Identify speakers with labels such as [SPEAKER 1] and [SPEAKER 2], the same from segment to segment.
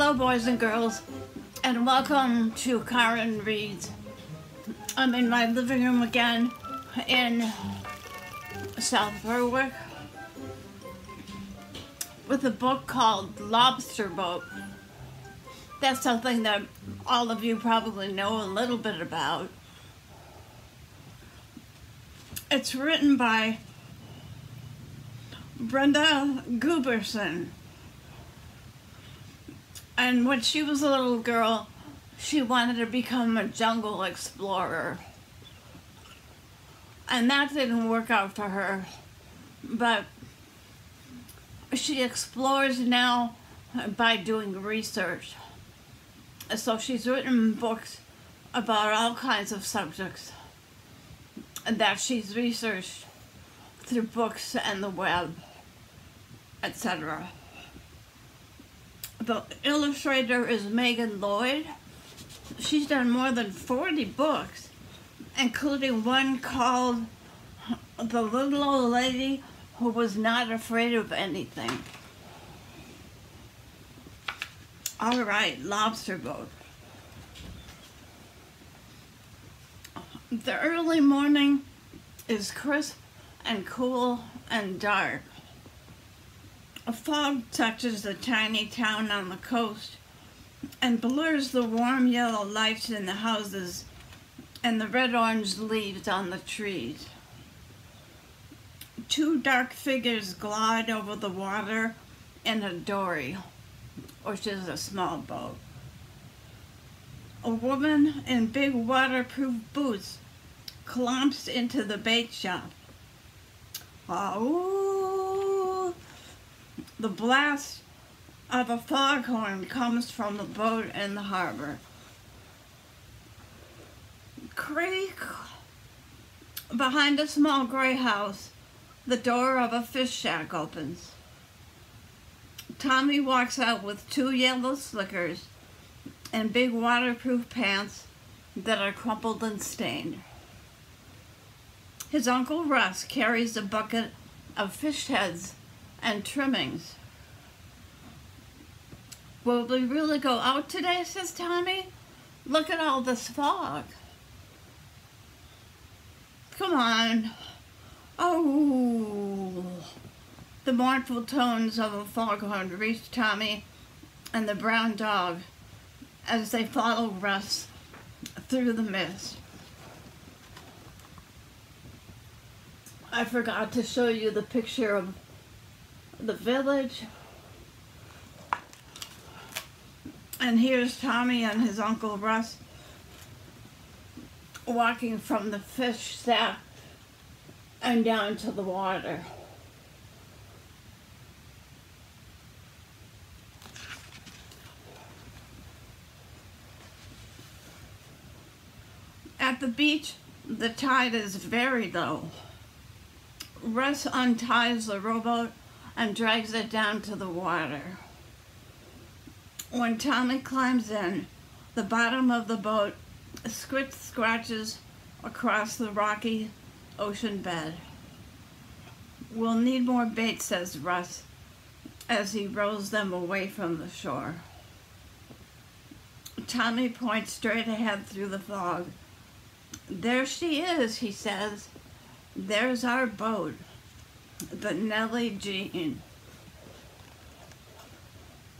[SPEAKER 1] Hello, boys and girls, and welcome to Carin Reads. I'm in my living room again in South Berwick with a book called Lobster Boat. That's something that all of you probably know a little bit about. It's written by Brenda Guiberson. And when she was a little girl, she wanted to become a jungle explorer. And that didn't work out for her. But she explores now by doing research. So she's written books about all kinds of subjects that she's researched through books and the web, etc. The illustrator is Megan Lloyd. She's done more than 40 books, including one called The Little Old Lady Who Was Not Afraid of Anything. All right, lobster boat. The early morning is crisp and cool and dark. A fog touches the tiny town on the coast and blurs the warm yellow lights in the houses and the red-orange leaves on the trees. Two dark figures glide over the water in a dory which is a small boat. A woman in big waterproof boots clomps into the bait shop. Oh, the blast of a foghorn comes from the boat in the harbor. Creak. Behind a small gray house, the door of a fish shack opens. Tommy walks out with two yellow slickers and big waterproof pants that are crumpled and stained. His Uncle Russ carries a bucket of fish heads and trimmings. Will we really go out today, says Tommy? Look at all this fog. Come on. Oh. The mournful tones of a foghorn reach Tommy and the brown dog as they follow Russ through the mist. I forgot to show you the picture of the village. And here's Tommy and his Uncle Russ walking from the fish shack and down to the water. At the beach, the tide is very low. Russ unties the rowboat and drags it down to the water. When Tommy climbs in, the bottom of the boat scritch scratches across the rocky ocean bed. We'll need more bait, says Russ, as he rows them away from the shore. Tommy points straight ahead through the fog there she is, he says. There's our boat, the Nellie Jean.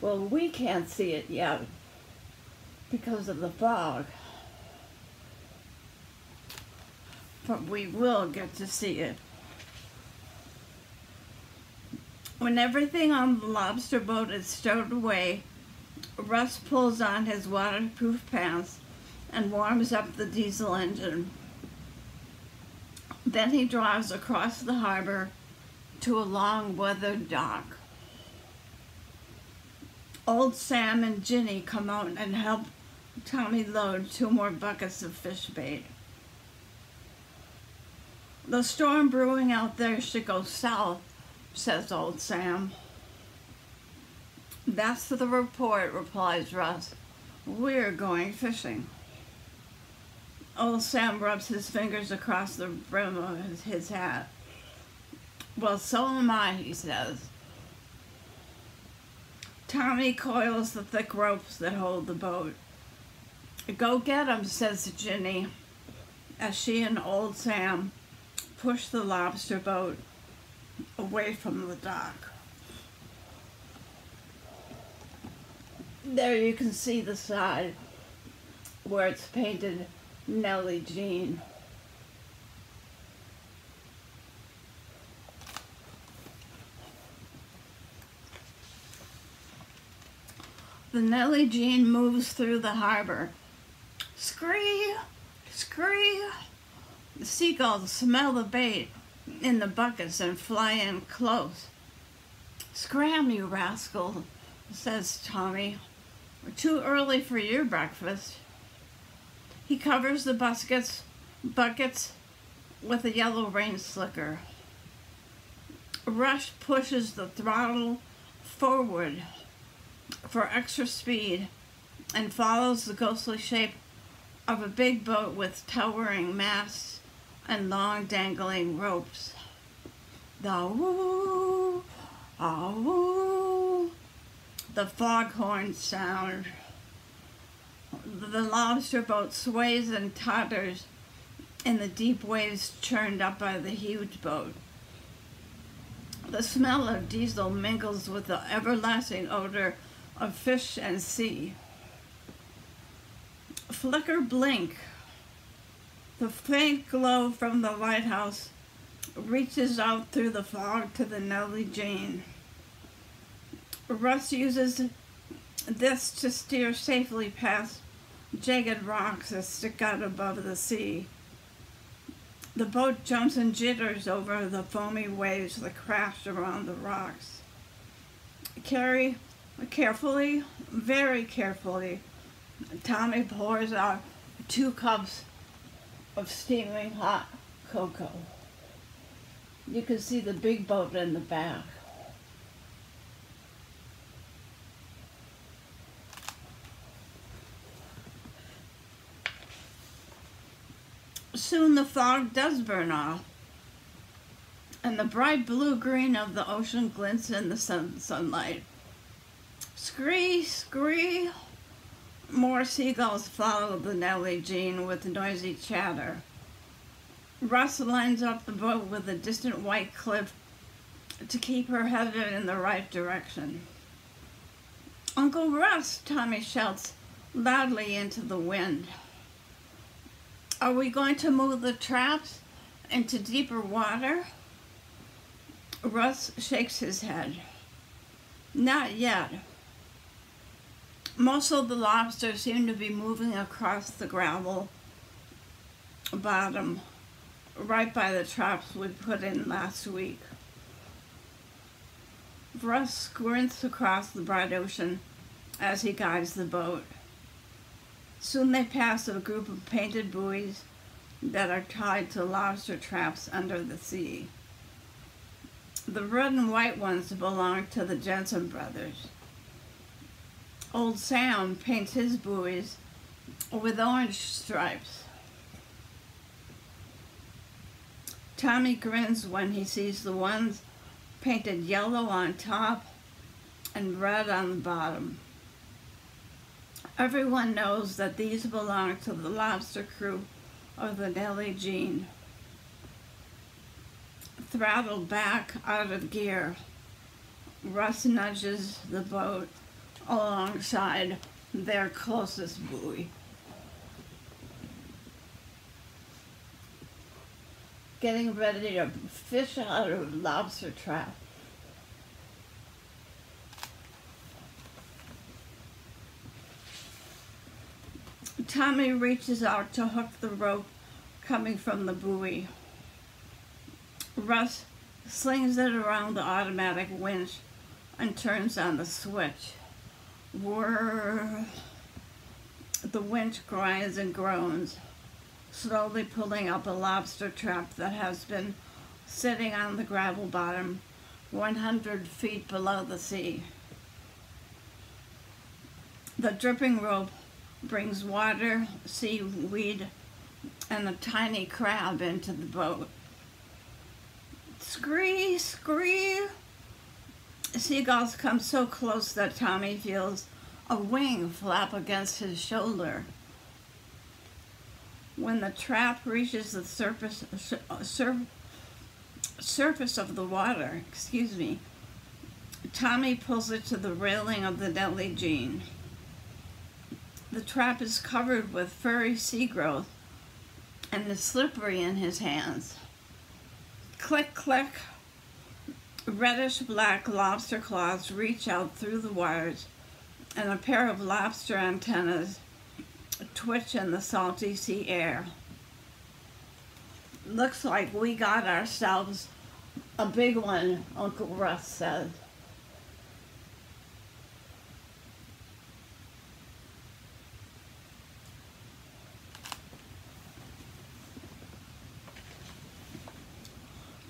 [SPEAKER 1] Well, we can't see it yet because of the fog. But we will get to see it. When everything on the lobster boat is stowed away, Russ pulls on his waterproof pants and warms up the diesel engine. Then he drives across the harbor to a long weathered dock. Old Sam and Ginny come out and help Tommy load two more buckets of fish bait. The storm brewing out there should go south, says old Sam. That's the report, replies Russ. We're going fishing. Old Sam rubs his fingers across the brim of his, his hat. Well, so am I, he says. Tommy coils the thick ropes that hold the boat. Go get 'em, says Ginny, as she and old Sam push the lobster boat away from the dock. There you can see the side where it's painted Nellie Jean. The Nellie Jean moves through the harbor. Scree, scree. The seagulls smell the bait in the buckets and fly in close. Scram, you rascal, says Tommy. Too early for your breakfast. He covers the buckets, buckets with a yellow rain slicker. Russ pushes the throttle forward for extra speed and follows the ghostly shape of a big boat with towering masts and long dangling ropes. The woo, ah woo, the foghorn sound. The lobster boat sways and totters in the deep waves churned up by the huge boat. The smell of diesel mingles with the everlasting odor of fish and sea. Flicker blink. The faint glow from the lighthouse reaches out through the fog to the Nellie Jean. Russ uses this to steer safely past jagged rocks that stick out above the sea. The boat jumps and jitters over the foamy waves that crash around the rocks. Carrie Carefully, very carefully, Tommy pours out two cups of steaming hot cocoa. You can see the big boat in the back. Soon the fog does burn off, and the bright blue-green of the ocean glints in the sun sunlight. Scree, scree. More seagulls follow the Nellie Jean with noisy chatter. Russ lines up the boat with a distant white cliff to keep her headed in the right direction. Uncle Russ, Tommy shouts loudly into the wind. Are we going to move the traps into deeper water? Russ shakes his head. Not yet. Most of the lobsters seem to be moving across the gravel bottom right by the traps we put in last week. Russ squints across the bright ocean as he guides the boat. Soon they pass a group of painted buoys that are tied to lobster traps under the sea. The red and white ones belong to the Jensen brothers. Old Sam paints his buoys with orange stripes. Tommy grins when he sees the ones painted yellow on top and red on the bottom. Everyone knows that these belong to the lobster crew of the Nellie Jean. Throttled back out of gear, Russ nudges the boat alongside their closest buoy. Getting ready to fish out of a lobster trap. Tommy reaches out to hook the rope coming from the buoy. Russ slings it around the automatic winch and turns on the switch were the winch grinds and groans, slowly pulling up a lobster trap that has been sitting on the gravel bottom 100 feet below the sea. The dripping rope brings water, seaweed, and a tiny crab into the boat. Scree, scree, Seagulls come so close that Tommy feels a wing flap against his shoulder. When the trap reaches the surface, sur surface of the water, excuse me, Tommy pulls it to the railing of the Nellie Jean. The trap is covered with furry sea growth and is slippery in his hands. Click, click. Reddish black lobster claws reach out through the wires and a pair of lobster antennas twitch in the salty sea air. Looks like we got ourselves a big one, Uncle Russ said.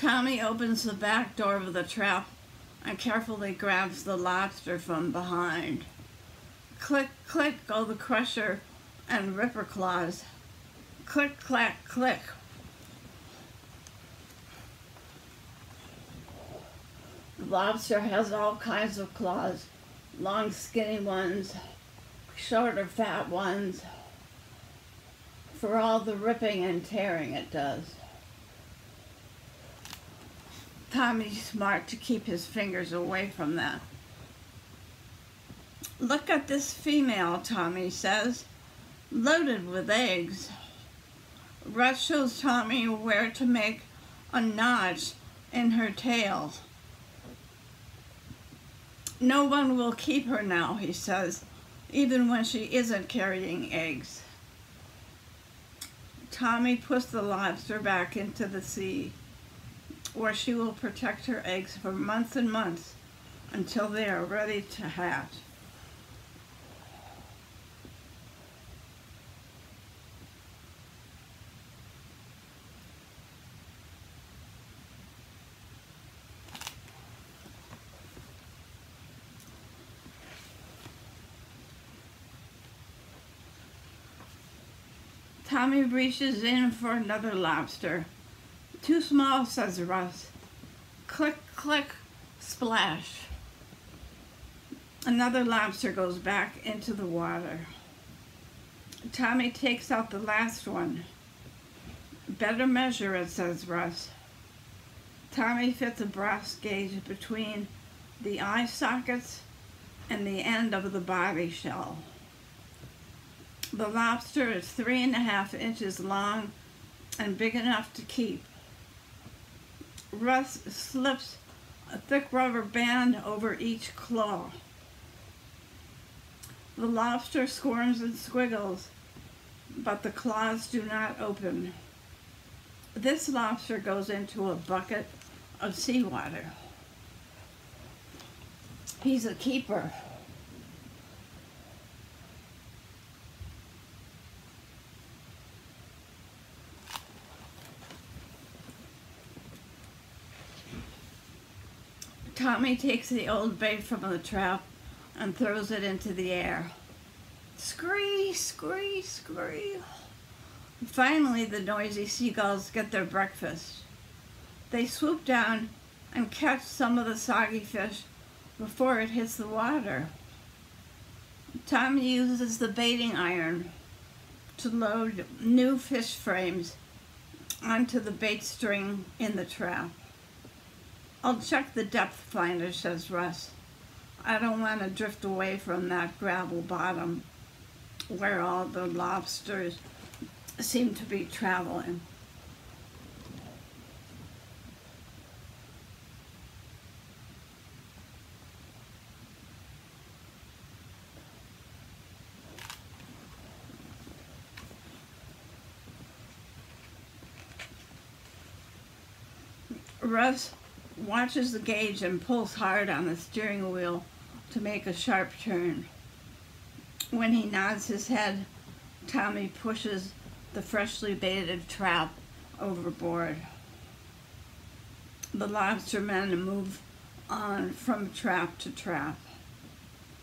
[SPEAKER 1] Tommy opens the back door of the trap and carefully grabs the lobster from behind. Click, click go the crusher and ripper claws. Click, clack, click. The lobster has all kinds of claws, long skinny ones, shorter fat ones, for all the ripping and tearing it does. Tommy's smart to keep his fingers away from that. Look at this female, Tommy says, loaded with eggs. Russ shows Tommy where to make a notch in her tail. No one will keep her now, he says, even when she isn't carrying eggs. Tommy puts the lobster back into the sea where she will protect her eggs for months and months until they are ready to hatch. Tommy reaches in for another lobster. Too small, says Russ. Click, click, splash. Another lobster goes back into the water. Tommy takes out the last one. Better measure it, says Russ. Tommy fits a brass gauge between the eye sockets and the end of the body shell. The lobster is three and a half inches long and big enough to keep. Russ slips a thick rubber band over each claw. The lobster squirms and squiggles, but the claws do not open. This lobster goes into a bucket of seawater. He's a keeper. Tommy takes the old bait from the trap and throws it into the air. Scree, scree, scree. Finally, the noisy seagulls get their breakfast. They swoop down and catch some of the soggy fish before it hits the water. Tommy uses the baiting iron to load new fish frames onto the bait string in the trap. I'll check the depth finder, says Russ. I don't want to drift away from that gravel bottom where all the lobsters seem to be traveling. Russ watches the gauge and pulls hard on the steering wheel to make a sharp turn. When he nods his head, Tommy pushes the freshly baited trap overboard. The lobstermen move on from trap to trap.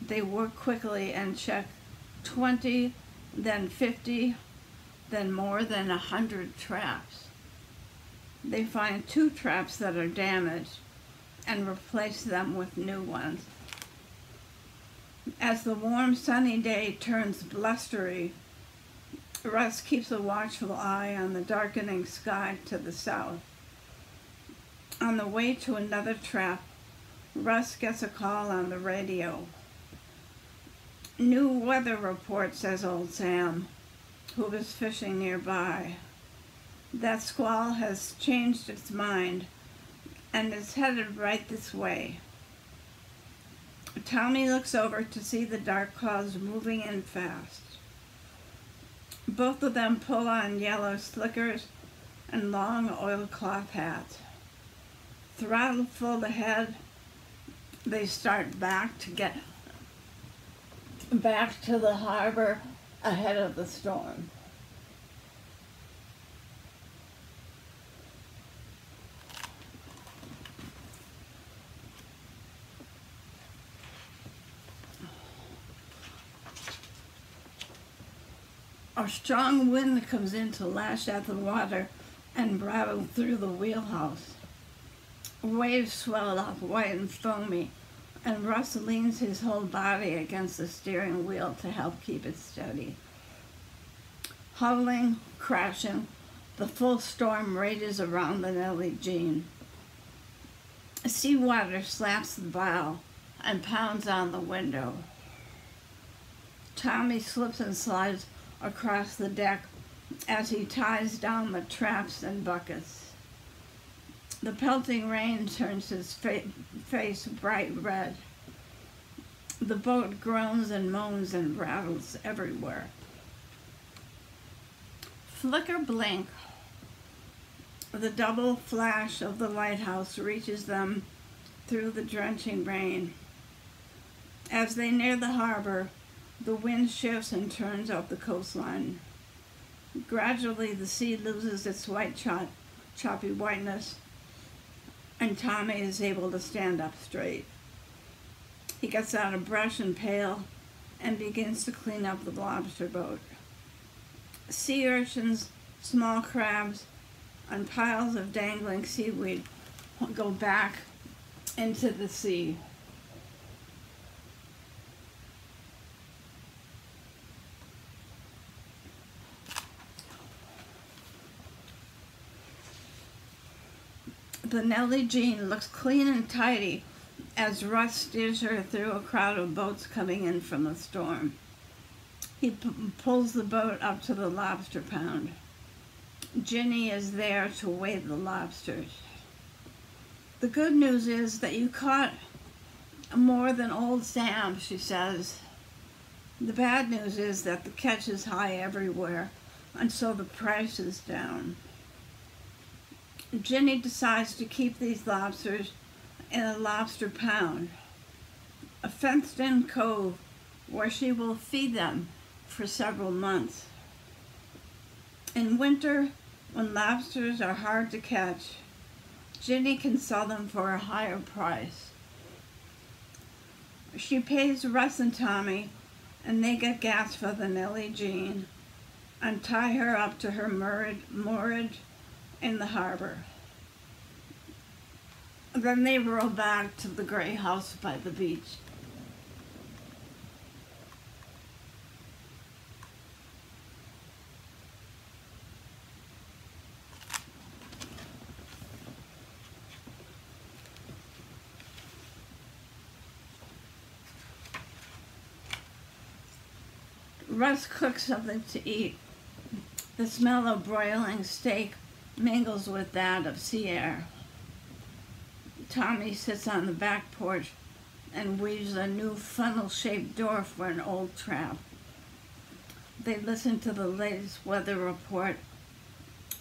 [SPEAKER 1] They work quickly and check 20, then 50, then more than a 100 traps they find two traps that are damaged and replace them with new ones. As the warm sunny day turns blustery, Russ keeps a watchful eye on the darkening sky to the south. On the way to another trap, Russ gets a call on the radio. New weather report, says old Sam, who was fishing nearby. That squall has changed its mind and is headed right this way. Tommy looks over to see the dark clouds moving in fast. Both of them pull on yellow slickers and long oilcloth hats. Throttle full ahead, they start back to get back to the harbor ahead of the storm. A strong wind comes in to lash at the water and rattle through the wheelhouse. Waves swell up white and foamy, and Russ leans his whole body against the steering wheel to help keep it steady. Howling, crashing, the full storm rages around the Nellie Jean. Seawater slaps the bow and pounds on the window. Tommy slips and slides across the deck as he ties down the traps and buckets. The pelting rain turns his fa face bright red. The boat groans and moans and rattles everywhere. Flicker blink. The double flash of the lighthouse reaches them through the drenching rain. As they near the harbor, the wind shifts and turns off the coastline. Gradually, the sea loses its white chop, choppy whiteness, and Tommy is able to stand up straight. He gets out a brush and pail and begins to clean up the lobster boat. Sea urchins, small crabs, and piles of dangling seaweed go back into the sea. The Nellie Jean looks clean and tidy as Russ steers her through a crowd of boats coming in from the storm. He pulls the boat up to the lobster pound. Ginny is there to weigh the lobsters. The good news is that you caught more than old Sam, she says. The bad news is that the catch is high everywhere, and so the price is down. Jenny decides to keep these lobsters in a lobster pound, a fenced-in cove where she will feed them for several months. In winter, when lobsters are hard to catch, Jenny can sell them for a higher price. She pays Russ and Tommy, and they get gas for the Nellie Jean and tie her up to her moorage in the harbor. Then they row back to the gray house by the beach. Russ cooks something to eat. The smell of broiling steak mingles with that of sea air. Tommy sits on the back porch and weaves a new funnel-shaped door for an old trap. They listen to the latest weather report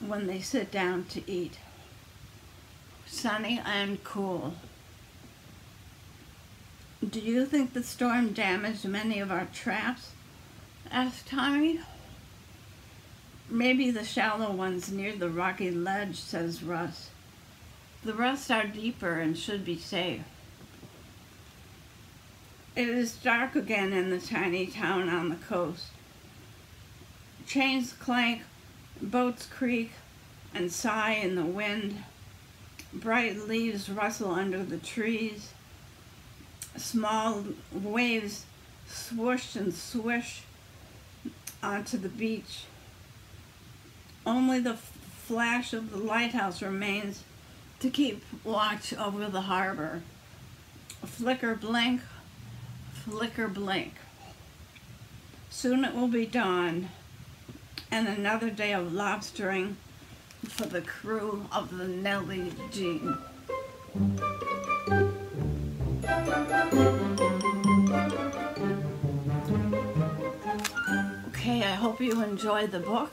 [SPEAKER 1] when they sit down to eat. Sunny and cool. Do you think the storm damaged many of our traps? asked Tommy. Maybe the shallow ones near the rocky ledge, says Russ. The rest are deeper and should be safe. It is dark again in the tiny town on the coast. Chains clank, boats creak and sigh in the wind, Bright leaves rustle under the trees. Small waves swoosh and swish onto the beach. Only the flash of the lighthouse remains to keep watch over the harbor. Flicker, blink, flicker, blink. Soon it will be dawn, and another day of lobstering for the crew of the Nellie Jean. Okay, I hope you enjoyed the book.